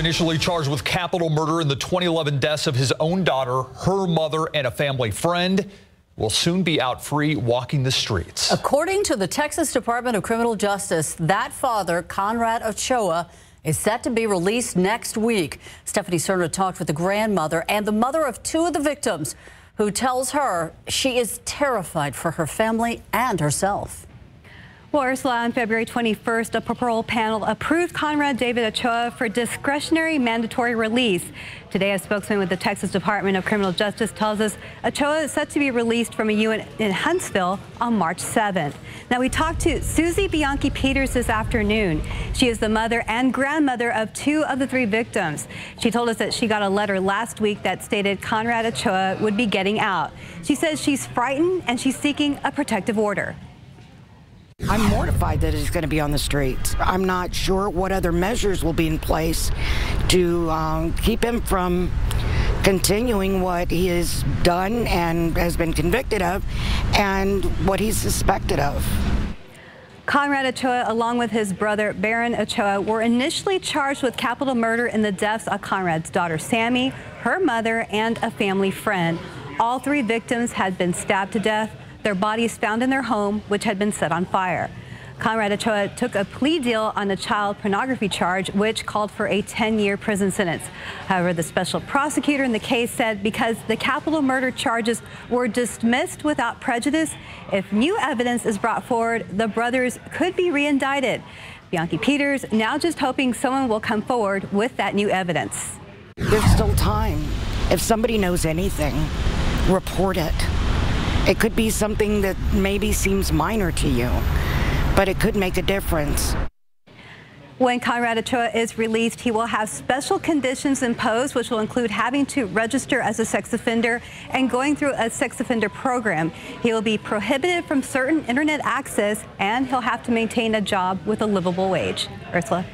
initially charged with capital murder in the 2011 deaths of his own daughter, her mother, and a family friend, will soon be out free walking the streets. According to the Texas Department of Criminal Justice, that father, Conrad Ochoa, is set to be released next week. Stephanie Serna talked with the grandmother and the mother of two of the victims, who tells her she is terrified for her family and herself. Well, Ursula, on February 21st, a parole panel approved Conrad David Ochoa for discretionary mandatory release. Today, a spokesman with the Texas Department of Criminal Justice tells us Ochoa is set to be released from a unit in Huntsville on March 7th. Now, we talked to Susie Bianchi Peters this afternoon. She is the mother and grandmother of two of the three victims. She told us that she got a letter last week that stated Conrad Ochoa would be getting out. She says she's frightened and she's seeking a protective order. I'm mortified that he's going to be on the streets. I'm not sure what other measures will be in place to um, keep him from continuing what he has done and has been convicted of and what he's suspected of. Conrad Ochoa, along with his brother Baron Ochoa, were initially charged with capital murder in the deaths of Conrad's daughter Sammy, her mother, and a family friend. All three victims had been stabbed to death their bodies found in their home, which had been set on fire. Conrad Ochoa took a plea deal on the child pornography charge, which called for a 10-year prison sentence. However, the special prosecutor in the case said because the capital murder charges were dismissed without prejudice, if new evidence is brought forward, the brothers could be reindicted. Bianchi Peters now just hoping someone will come forward with that new evidence. There's still time. If somebody knows anything, report it. It could be something that maybe seems minor to you, but it could make a difference. When Conrad Ochoa is released, he will have special conditions imposed, which will include having to register as a sex offender and going through a sex offender program. He will be prohibited from certain internet access, and he'll have to maintain a job with a livable wage. Ursula.